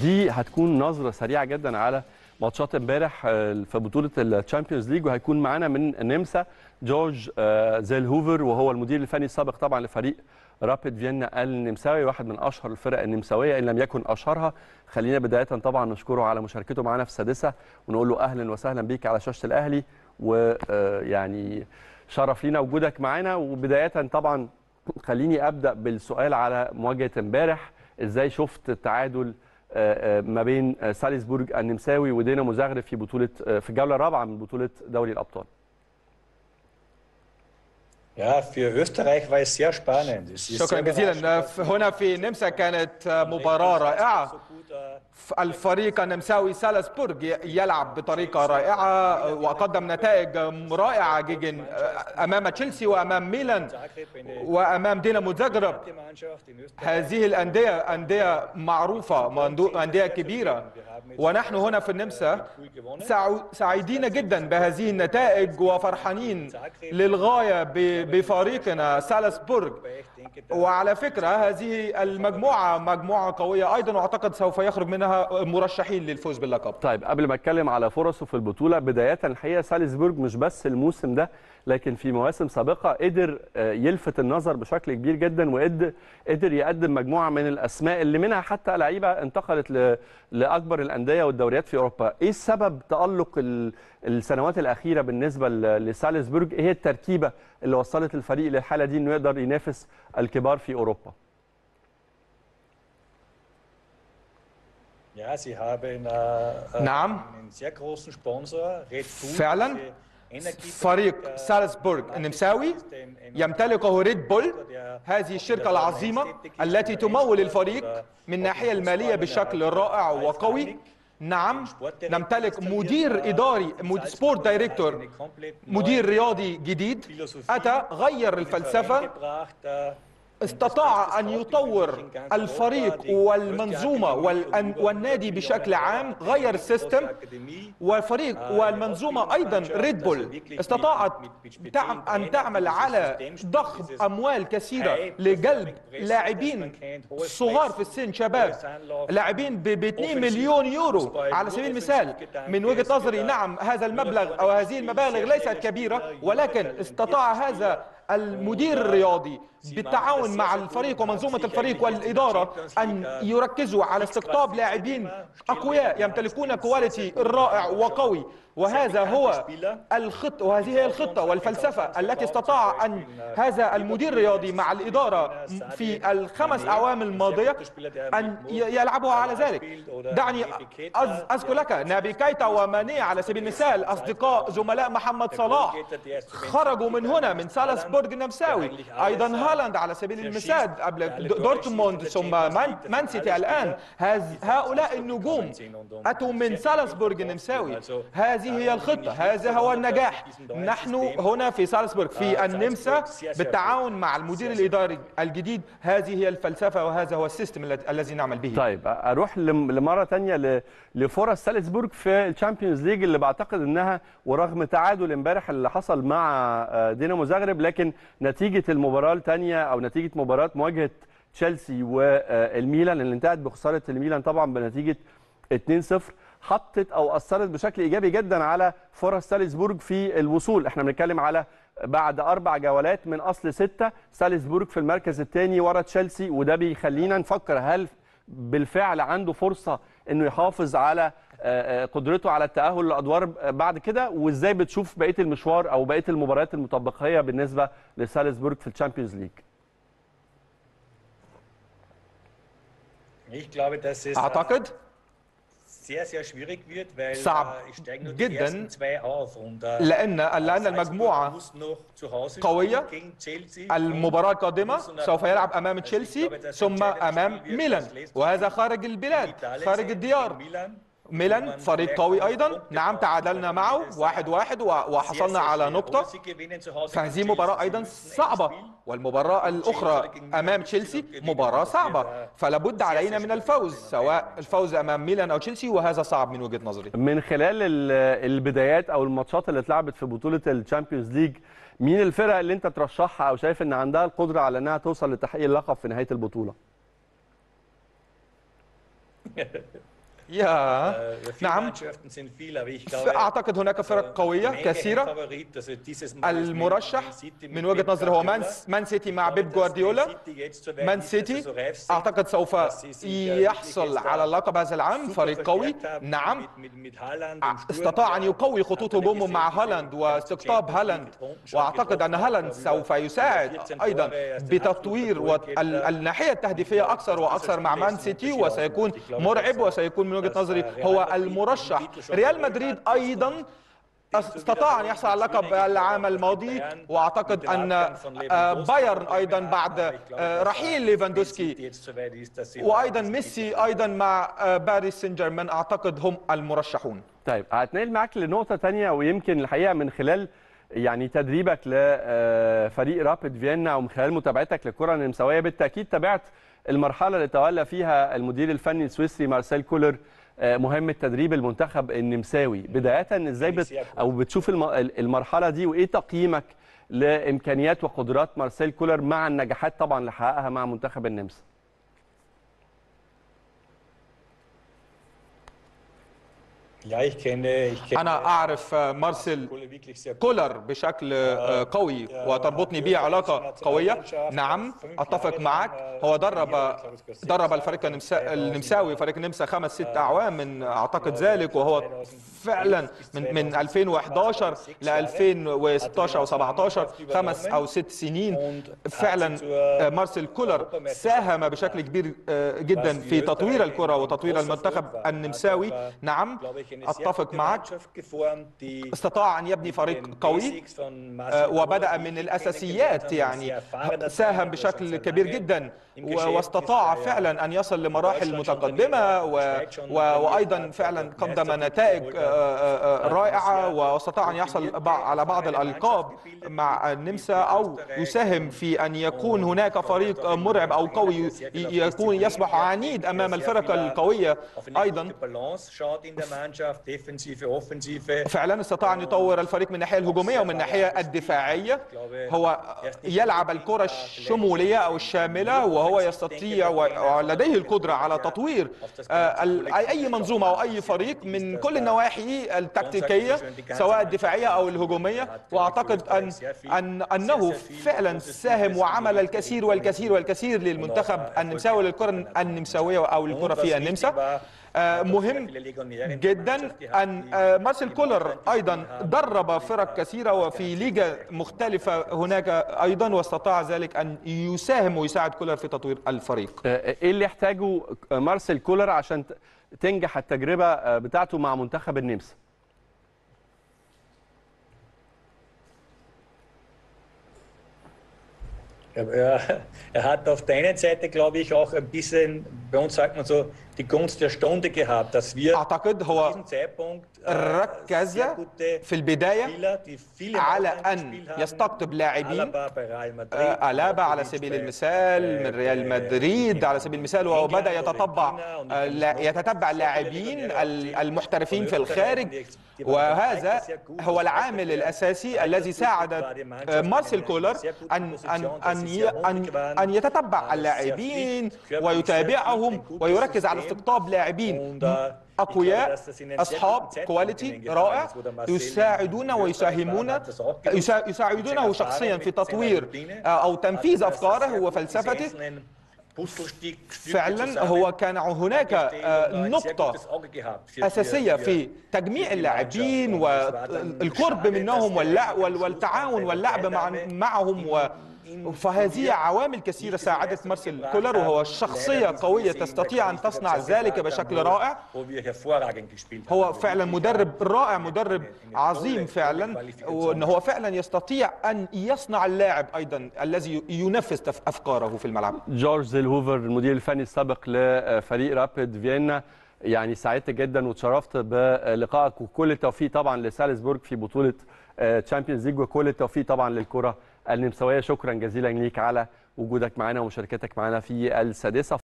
دي هتكون نظرة سريعة جدا على ماتشات امبارح آه، في بطولة ال Champions League وهيكون معانا من النمسا جورج آه، زيلهوفر وهو المدير الفني السابق طبعا لفريق رابيد فيينا النمساوي واحد من أشهر الفرق النمساوية إن لم يكن أشهرها. خلينا بداية طبعا نشكره على مشاركته معنا في السادسه ونقول له أهلا وسهلا بيك على شاشة الأهلي ويعني شرف لينا وجودك معانا. وبداية طبعا خليني أبدأ بالسؤال على مواجهة امبارح إزاي شفت التعادل آه، آه، ما بين سالزبورج النمساوي ودينامو زاغرب في بطولة في الجولة الرابعة من بطولة دوري الأبطال. شكرا sehr جزيلا هنا في نمسا كانت مباراة رائعة الفريق النمساوي سالزبورج يلعب بطريقة رائعة وقدم نتائج رائعة جدا أمام تشيلسي وأمام ميلان وأمام دينامو زغرب. هذه الأندية أندية معروفة أندية كبيرة ونحن هنا في النمسا سعيدين جدا بهذه النتائج وفرحانين للغاية ب- بفريقنا da وعلى فكرة هذه المجموعة مجموعة قوية أيضا وأعتقد سوف يخرج منها مرشحين للفوز باللقب طيب قبل ما أتكلم على فرصه في البطولة بداية الحقيقة سالزبورج مش بس الموسم ده لكن في مواسم سابقة قدر آه، يلفت النظر بشكل كبير جدا وقدر قدر يقدم مجموعة من الأسماء اللي منها حتى لعيبة انتقلت. لأكبر الأندية والدوريات في أوروبا إيه السبب تألق ال... السنوات الأخيرة بالنسبة. لسالزبورج إيه هي التركيبة اللي وصلت الفريق للحالة دي إنه يقدر ينافس الكبار في أوروبا. نعم. فعلا. فريق سالزبورغ النمساوي يمتلكه ريد بول هذه الشركة العظيمة التي تمول الفريق من ناحية المالية بشكل رائع وقوي. نعم. نمتلك مدير إداري Sport director مدير رياضي جديد. أتى غير الفلسفة. استطاع أن يطور الفريق والمنظومة والنادي بشكل عام غير ال system والفريق والمنظومة أيضا ريد بول استطاعت أن تعمل على ضخ أموال كثيرة لجلب لاعبين صغار في السن شباب لاعبين ب 2 مليون يورو. على سبيل المثال من وجهة نظري نعم هذا المبلغ أو هذه المبالغ ليست كبيرة ولكن استطاع هذا المدير الرياضي بالتعاون مع الفريق ومنظومة الفريق والإدارة أن يركزوا على استقطاب لاعبين أقوياء يمتلكون كواليتي رائع وقوي. وهذا هو الخطة وهذه هي الخطة والفلسفة التي استطاع أن هذا المدير الرياضي مع الإدارة في الخمس أعوام الماضية أن يلعبوا على ذلك دعني أذكر لك نابي كايتا وماني على سبيل المثال أصدقاء زملاء محمد صلاح خرجوا من هنا من سالزبورج النمساوي أيضا هالاند على سبيل المثال قبل دورتموند ثم مان سيتي الان هذ هؤلاء النجوم اتوا من سالزبورج النمساوي هذه هي الخطة هذا هو النجاح. نحن هنا في سالزبورج في النمسا بالتعاون مع المدير الإداري الجديد. هذه هي الفلسفة وهذا هو ال system الذي- نعمل به. طيب أروح لم- لمرة تانية لفرص سالزبورج في ال Champions League اللي بعتقد إنها ورغم تعادل امبارح اللي حصل مع آه، دينامو زغرب لكن نتيجة المباراة الثانية أو نتيجة مباراة مواجهة تشيلسي والميلان اللي انتهت بخسارة الميلان طبعا بنتيجة 2-0 حطت أو أثرت بشكل إيجابي جدا على فرص سالزبورج في الوصول. إحنا بنتكلم على بعد أربع جولات من أصل ستة سالزبورج في المركز الثاني ورا تشيلسي وده بيخلينا نفكر هل بالفعل عنده فرصة إنه يحافظ على آه، آه، قدرته على التأهل لأدوار بعد كده وإزاي بتشوف بقية المشوار أو بقية المباريات المتبقيه بالنسبة لسالزبورج في ال Champions League؟ أعتقد؟ sehr sehr schwierig wird weil صعب جدا لأن لأن المجموعة قوية. المباراة القادمة سوف يلعب أمام تشيلسي ثم أمام ميلان. وهذا خارج البلاد. خارج الديار. ميلان فريق قوي أيضا. نعم تعادلنا معه واحد واحد وحصلنا على نقطة. فهذه مباراة أيضا صعبة. والمباراة الأخرى أمام تشيلسي مباراة صعبة. فلا بد علينا من الفوز سواء الفوز أمام ميلان أو تشيلسي وهذا صعب من وجهة نظري. من خلال ال- البدايات أو الماتشات اللي اتلعبت في بطولة ال Champions League مين الفرق اللي أنت ترشحها أو شايف إن عندها القدرة على إنها توصل لتحقيق اللقب في نهاية البطولة؟ يا. نعم. أعتقد هناك فرق قوية كثيرة. المرشح من وجهة نظر هو مان, سيتي مع بيب جوارديولا مان سيتي أعتقد سوف يحصل على اللقب هذا العام. فريق قوي. نعم. استطاع أن يقوي خطوط هجومه مع هالاند واستقطاب هالاند. وأعتقد أن هالاند سوف يساعد أيضا بتطوير الناحية التهديفية أكثر وأكثر مع مان سيتي وسيكون مرعب وسيكون من وجهة نظري هو المرشح. ريال مدريد أيضا استطاع أن يحصل على اللقب العام الماضي وأعتقد أن آه، بايرن أيضا بعد آه، رحيل ليفاندوسكي. وأيضا ميسي أيضا مع آه، باريس سان جيرمان أعتقد هم المرشحون. طيب هتنقل معاك لنقطة تانية ويمكن الحقيقة من خلال يعني تدريبك لفريق رابid فيينا ومن خلال متابعتك للكرة النمساوية. بالتأكيد تابعت المرحلة اللي تولى فيها المدير الفني السويسري مارسيل كولر آه، مهمة تدريب المنتخب النمساوي. بداية إزاي بت أو بتشوف الم- المرحلة دي وإيه تقييمك لإمكانيات وقدرات مارسيل كولر مع النجاحات طبعا اللي حققها مع منتخب النمسا؟ Ich kenne أنا أعرف آه، مارسيل. كولر بشكل آه، قوي وتربطني به علاقة قوية. نعم أتفق معك هو درب درب الفريق النمسا- النمساوي فريق النمسا خمس ست أعوام من أعتقد ذلك. وهو فعلا من من 2011 ل 2016 أو 17 خمس أو ست سنين فعلا آه، مارسيل كولر ساهم بشكل كبير آه، جدا في تطوير الكرة وتطوير المنتخب النمساوي. نعم. أتفق معك. استطاع أن يبني فريق قوي آه، وبدأ من الأساسيات يعني ساهم بشكل كبير جدا واستطاع فعلا أن يصل لمراحل متقدمة و... و... وأيضا فعلا قدم نتائج آه، آه، رائعة واستطاع أن يحصل على بعض الألقاب مع النمسا أو يساهم في أن يكون هناك فريق مرعب أو قوي يكون يصبح عنيد أمام الفرق القوية أيضا فعلا استطاع أن يطور الفريق من الناحيه الهجومية ومن الناحيه الدفاعية. هو يلعب الكرة الشمولية أو الشاملة وهو يستطيع ولديه القدرة على تطوير آه، اي منظومة أو أي فريق من كل النواحي التكتيكية سواء الدفاعية أو الهجومية. وأعتقد ان ان أنه فعلا ساهم وعمل الكثير والكثير والكثير للمنتخب النمساوي للكرة النمساوية أو للكره في النمسا. مهم جدا أن آه، مارسيل كولر أيضا درب فرق كثيرة وفي ليجا مختلفة هناك أيضا واستطاع ذلك أن يساهم ويساعد كولر في تطوير الفريق. آه، إيه اللي يحتاجه مارسيل كولر عشان تنجح التجربة آه، بتاعته مع منتخب النمسا؟ Ja, er hat auf der einen Seite, glaube ich, auch ein bisschen, bei uns sagt man so, die Gunst der Stunde gehabt, dass wir اعتقد zu هو äh, ركز في viele على haben. يستقطب لاعبين آه، ألابا على سبيل المثال من ريال مدريد على سبيل المثال وبدأ إنجلاند يتطبع آه، يتتبع اللاعبين المحترفين في الخارج وهذا هو العامل الأساسي الذي ساعد آه، مارسيل كولر أن أن أن أن أن يتتبع äh, اللاعبين fit, لهم ويركز على استقطاب لاعبين أقوياء أصحاب كواليتي رائع يساعدون ويساهمون يساعدونه شخصيا في تطوير آه، أو تنفيذ أفكاره وفلسفته. فعلا هو كان هناك آه، نقطة أساسية في تجميع اللاعبين والقرب منهم والتعاون واللعب معهم و فهذه عوامل كثيرة ساعدت مارسيل كولر وهو. شخصية قوية تستطيع أن تصنع ذلك بشكل رائع. هو فعلا مدرب رائع مدرب عظيم فعلا وان هو فعلا يستطيع أن يصنع اللاعب أيضا الذي ينفذ أفكاره في الملعب جورج زيلهوفر المدير الفني السابق لفريق رابيد فيينا يعني سعدت جدا وتشرفت بلقائك وكل التوفيق طبعا لسالزبورج في بطولة Champions League وكل التوفيق طبعا للكرة النمساويه شكرا جزيلا ليك على وجودك معنا ومشاركتك معنا في السادسة.